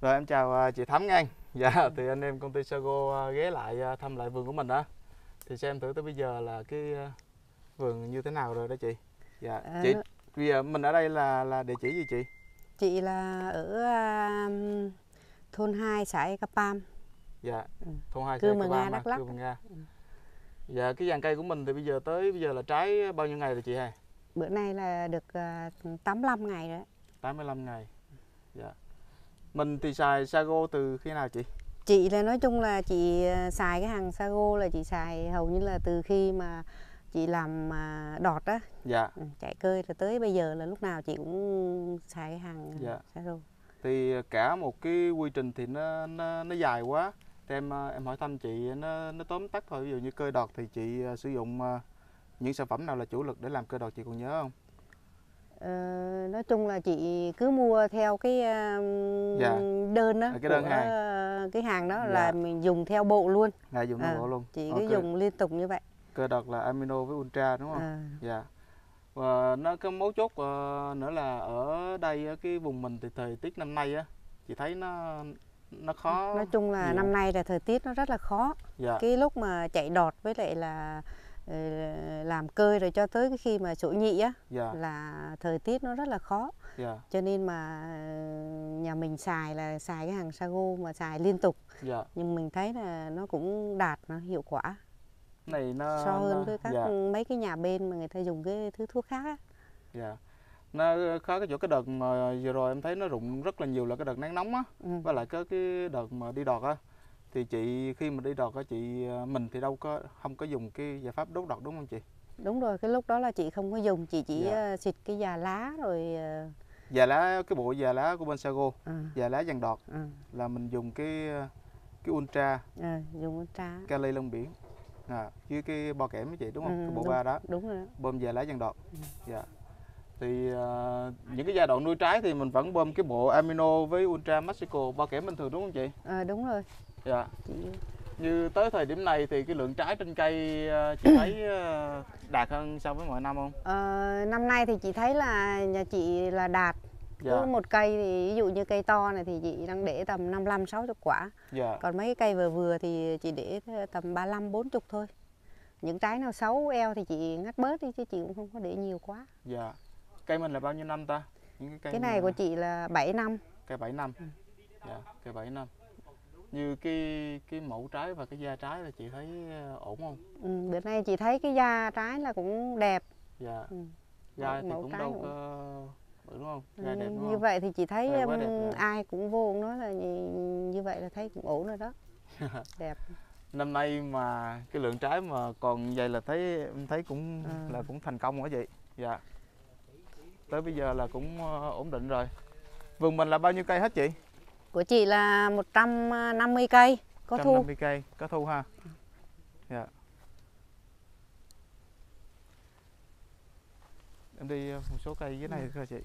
Rồi em chào à, chị Thắm nha. Dạ thì anh em công ty Sago à, ghé lại à, thăm lại vườn của mình đó. Thì xem thử tới bây giờ là cái vườn như thế nào rồi đó chị. Dạ. À, Chị bây giờ mình ở đây là là địa chỉ gì chị? Chị là ở à, thôn 2 xã Ekapam. Dạ. Ừ. Thôn hai Cư xã Mờ Cà Nga, Đắk Lắk. Nga. Dạ cái dàn cây của mình thì bây giờ tới bây giờ là trái bao nhiêu ngày rồi chị ha? Bữa nay là được à, 85 ngày rồi. đấy. 85 ngày. Dạ. Mình thì xài Sago từ khi nào chị? Chị là nói chung là chị à, xài cái hàng Sago là chị xài hầu như là từ khi mà chị làm à, đọt á, Dạ. ừ, chạy cơi rồi tới bây giờ là lúc nào chị cũng xài cái hàng Dạ. Sago. thì cả một cái quy trình thì nó nó, nó dài quá thì em ờ, em hỏi thăm chị nó nó tóm tắt thôi ví dụ như cơ đọt thì chị ờ, sử dụng ờ, những sản phẩm nào là chủ lực để làm cơ đọt chị còn nhớ không Ờ, nói chung là chị cứ mua theo cái à, Dạ. đơn đó À, cái đơn của hàng. à, cái hàng đó Dạ. là mình dùng theo bộ luôn. là dùng À, đồng bộ luôn Chị Ok. cứ dùng liên tục như vậy. cơ đọt là amino với ultra đúng không À. dạ và nó cái mấu chốt ờ, nữa là ở đây ở cái vùng mình thì thời tiết năm nay á chị thấy nó nó khó nói chung là nhiều. năm nay là thời tiết nó rất là khó dạ cái lúc mà chạy đọt với lại là ờ, làm cơi rồi cho tới cái khi mà sổ nhị á dạ là thời tiết nó rất là khó dạ cho nên mà ờ, nhà mình xài là xài cái hàng sago mà xài liên tục dạ nhưng mình thấy là nó cũng đạt nó hiệu quả này nó so hơn nó- với các dạ. mấy cái nhà bên mà người ta dùng cái thứ thuốc khác á Dạ. Nó khó cái chỗ cái đợt mà vừa rồi em thấy nó rụng rất là nhiều là cái đợt nắng nóng á, ừ. với lại cái cái đợt mà đi đọt á. Thì chị khi mà đi đọt á chị ờ, mình thì đâu có không có dùng cái giải pháp đốt đọt đúng không chị? đúng rồi cái lúc đó là chị không có dùng chị chỉ Dạ. ờ, xịt cái già lá rồi ờ, Già lá cái bộ già lá của bên Sago, ờ, già lá dàn đọt ờ, là mình dùng cái cái ultra ờ, dùng trá kali lông biển. À, với cái bo kẽm với chị đúng không? Ừ, cái bộ đúng. ba đó, đúng rồi đó. bơm già lá dàn đọt. Ừ. Dạ. Thì ờ, những cái giai đoạn nuôi trái thì mình vẫn bơm cái bộ amino với ultra Mexico bo kẽm bình thường đúng không chị? Ờ, đúng rồi Dạ. Như tới thời điểm này thì cái lượng trái trên cây ờ, chị thấy ờ, đạt hơn so với mọi năm không? Ờ, năm nay thì chị thấy là nhà chị là đạt Dạ, cứ một cây thì ví dụ như cây to này thì chị đang để tầm 55 60 quả dạ, còn mấy cái cây vừa vừa thì chị để tầm 35 40 thôi những trái nào xấu eo thì chị ngắt bớt đi chứ chị cũng không có để nhiều quá dạ. Cây mình là bao nhiêu năm ta? Những cái cây cái này mà- của chị là 7 năm cây 7 năm. Ừ. Dạ, cây 7 năm. Như cái cái mẫu trái và cái da trái là chị thấy ờ, ổn không? ừ, bữa nay chị thấy cái da trái là cũng đẹp Dạ. Ừ. Da Mẫu- thì mẫu cũng đâu cũng- có bự đúng không? Ừ, Da đẹp đúng như không? vậy thì chị thấy đẹp rồi. ai cũng vô nói là như, vậy là thấy cũng ổn rồi đó đẹp Năm nay mà cái lượng trái mà còn vậy là thấy em thấy cũng Ừ. là cũng thành công rồi chị. Dạ. Tới bây giờ là cũng ờ, ổn định rồi. Vườn mình là bao nhiêu cây hết chị? Của chị là 150 cây có thu 150 cây, có thu ha. Dạ. Em đi ờ, một số cây dưới này coi chị.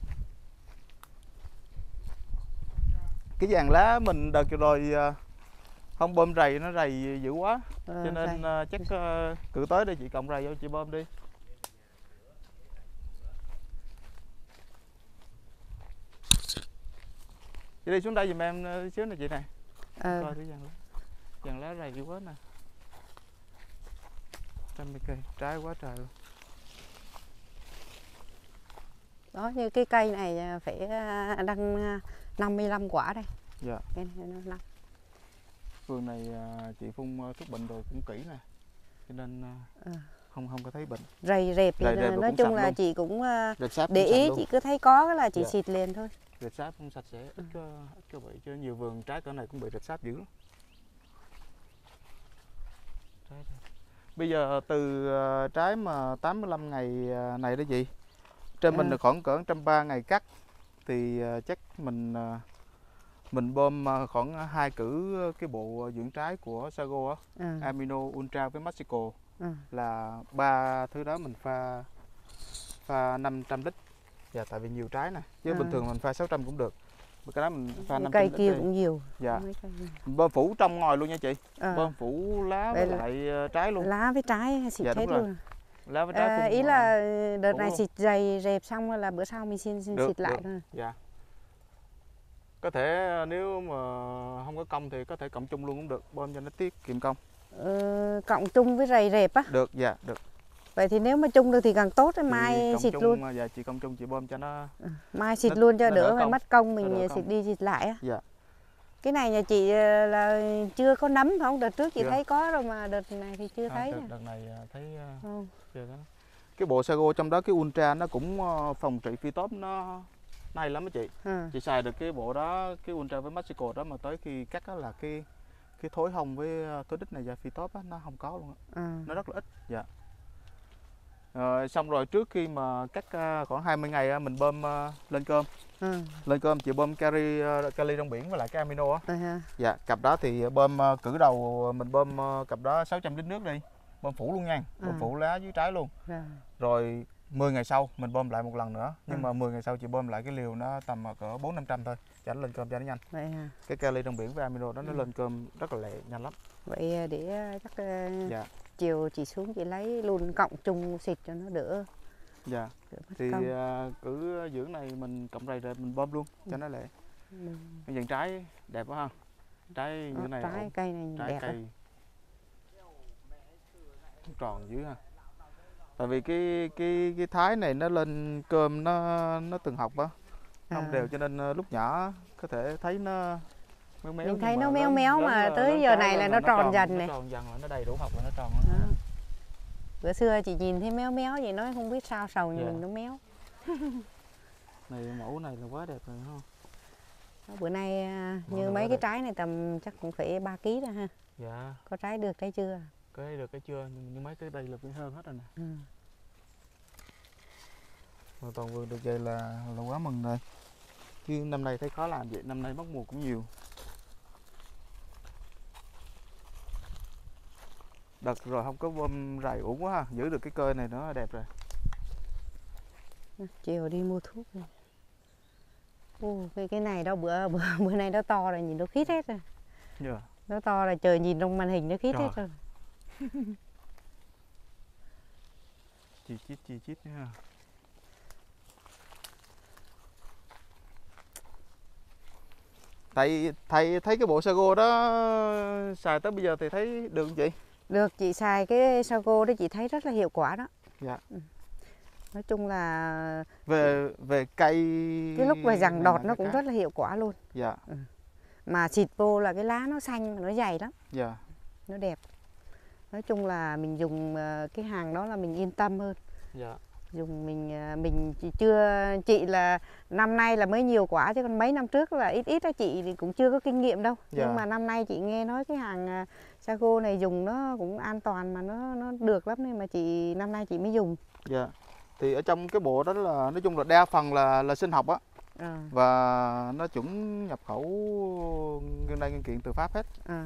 Cái dàn lá mình đợt rồi ờ, không bơm rầy nó rầy dữ quá Ờ, cho nên ờ, chắc ờ, cử tới đây chị cộng rầy vô chị bơm đi. Chị đi xuống đây giùm em ờ, xíu nè chị này. Ờ, coi thử dàn lá. Dàn lá rầy quá nè. Trăm mươi cây trái quá trời luôn. Đó như cái cây này à, phải à, đăng à, 55 quả đây. Dạ. Cái này nó năm vườn này à, chị phun ờ, thuốc bệnh rồi cũng kỹ nè. Cho nên à, Ờ. không không có thấy bệnh. Rầy rệp thì Rầy và nói chung là luôn. chị cũng à, để ý chị cứ thấy có là chị Dạ. xịt liền thôi rệp sáp cũng sạch sẽ ít có ít có bị chứ nhiều vườn trái cỡ này cũng bị rệp sáp dữ lắm Trái đây. bây giờ từ ờ, trái mà 85 ngày ờ, này đó chị trên mình Ừ. là khoảng cỡ 130 ngày cắt thì ờ, chắc mình mình bơm khoảng hai cử cái bộ dưỡng trái của Sago á, ừ. Amino Ultra với Mexico Ừ. là ba thứ đó mình pha pha 500 lít. Dạ tại vì nhiều trái nè, chứ bình À. thường mình pha 600 cũng được. Cái đó mình pha 500 cây kia cũng nhiều Dạ. Bơm phủ trong ngòi luôn nha chị. Ờ, Bơm phủ lá với là- lại ờ, trái luôn. lá với trái xịt Dạ, hết luôn Lá với trái à, ý là đợt này xịt dày rệp xong là bữa sau mình xin, xin Được, xịt lại được. thôi Dạ. có thể ờ, nếu mà không có công thì có thể cộng chung luôn cũng được bơm cho nó tiết kiệm công Ờ, cộng chung với rầy rệp á được dạ được vậy thì nếu mà chung được thì càng tốt mai xịt chung, luôn ờ, dạ chị cộng chung chị bơm cho nó mai xịt Nó- luôn cho nó đỡ phải công. mất công mình xịt công. đi xịt lại á dạ cái này nhà chị ờ, là chưa có nấm không đợt trước chị Chưa. thấy có rồi mà đợt này thì chưa À, thấy đợt, đợt này ờ, thấy ờ, Ừ. chưa có cái bộ sago trong đó cái ultra nó cũng ờ, phòng trị phi tốt nó hay lắm á chị Ừ. chị xài được cái bộ đó cái ultra với Mexico đó mà tới khi cắt đó là cái cái thối hồng với thối đít này da phi tốt á nó không có luôn á Ừ. nó rất là ít dạ rồi xong rồi trước khi mà cắt ờ, khoảng 20 ngày mình bơm ờ, lên cơm Ừ. lên cơm chị bơm kali ờ, kali trong biển với lại cái amino á dạ cặp đó thì bơm ờ, cử đầu mình bơm ờ, cặp đó 600 lít nước đi bơm phủ luôn nha bơm À. phủ lá dưới trái luôn Rồi. rồi 10 ngày sau mình bơm lại một lần nữa nhưng Ừ. mà 10 ngày sau chị bơm lại cái liều nó tầm cỡ 4 500 thôi cho nó lên cơm cho nó nhanh vậy ha cái kali trong biển với amino đó nó Ừ. lên cơm rất là lẹ nhanh lắm vậy ờ, để ờ, chắc ờ, dạ chiều chị xuống chị lấy luôn cộng chung xịt cho nó đỡ. Dạ. Đỡ thì công. ờ, cử dưỡng này mình cộng rầy rồi mình bơm luôn cho nó lẹ. Ừ. cái dàn trái đẹp quá ha. Trái như Đó, thế này trái cây này trái đẹp cây. tròn dữ ha. Tại vì cái cái cái thái này nó lên cơm nó nó từng học á. Không À. đều cho nên ờ, lúc nhỏ có thể thấy nó méo méo Mình thấy nó méo méo mà tới giờ này là nó tròn dần nó này. tròn dần là nó đầy đủ học là nó tròn Đó. á. bữa xưa chị nhìn thấy méo méo vậy nói không biết sao sầu như Dạ. mình nó méo này mẫu này là quá đẹp rồi không Đó, bữa nay à, như này mấy cái trái này tầm chắc cũng phải 3 kg rồi ha dạ có trái được trái chưa cái được cái chưa nhưng, nhưng mấy cái đây là hơn hết rồi nè ừ. mà toàn vườn được vậy là là quá mừng rồi chứ năm nay thấy khó làm vậy năm nay mất mùa cũng nhiều đợt rồi không có bơm rầy ổn quá ha giữ được cái cơ này nó đẹp rồi chiều đi mua thuốc này. Ô, cái cái này đó bữa bữa bữa nay nó to rồi nhìn nó khít hết rồi Dạ. nó to rồi trời nhìn trong màn hình nó khít Trời. hết rồi chi chít chi chít nữa ha thầy thầy thấy cái bộ sago đó xài tới bây giờ thì thấy được không chị được chị xài cái sago đó chị thấy rất là hiệu quả đó. Dạ. Ừ. nói chung là về về cây cái lúc về rằng đọt nó cái cũng cá. rất là hiệu quả luôn. Dạ. Mà xịt vô là cái lá nó xanh nó dày lắm. Dạ. Nó đẹp. Nói chung là mình dùng ờ, cái hàng đó là mình yên tâm hơn. Dạ dùng mình ờ, mình chưa chị là năm nay là mới nhiều quả chứ còn mấy năm trước là ít ít đó chị thì cũng chưa có kinh nghiệm đâu. Dạ. nhưng mà năm nay chị nghe nói cái hàng ờ, sago này dùng nó cũng an toàn mà nó nó được lắm nên mà chị năm nay chị mới dùng. Dạ. Thì ở trong cái bộ đó là nói chung là đa phần là là sinh học á. Ờ, và nó chuẩn nhập khẩu nguyên đai nguyên kiện từ pháp hết. Ờ.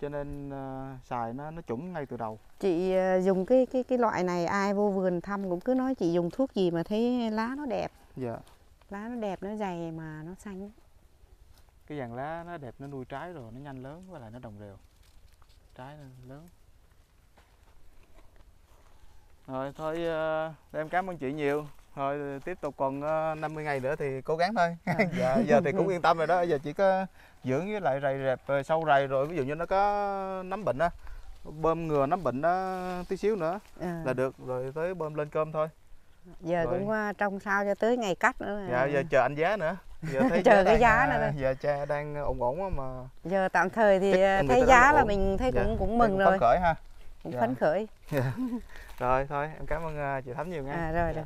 cho nên ờ, xài nó nó chuẩn ngay từ đầu. Chị ờ, dùng cái cái cái loại này ai vô vườn thăm cũng cứ nói chị dùng thuốc gì mà thấy lá nó đẹp. Dạ. Lá nó đẹp nó dày mà nó xanh cái dàn lá nó đẹp nó nuôi trái rồi nó nhanh lớn với lại nó đồng đều. Trái nó lớn. Rồi thôi ờ, em cảm ơn chị nhiều rồi tiếp tục còn ờ, 50 ngày nữa thì cố gắng thôi. Dạ giờ thì cũng yên tâm rồi đó. Giờ chỉ có dưỡng với lại rầy rẹp ờ, sâu rầy rồi ví dụ như nó có nấm bệnh á bơm ngừa nấm bệnh đó tí xíu nữa Ờ, là được rồi tới bơm lên cơm thôi. Giờ rồi. cũng ờ, trông sao cho tới ngày cắt nữa. Dạ giờ chờ anh giá nữa. Giờ thấy Chờ cái giá à, nữa đây. giờ cha đang ổn ổn mà giờ tạm thời thì Chắc ờ, thấy giá là ổn. mình thấy Dạ, cũng cũng mừng cũng rồi. phấn khởi ha. Cũng Dạ. phấn khởi. Rồi thôi em cảm ơn à, chị Thắm nhiều nha. À rồi rồi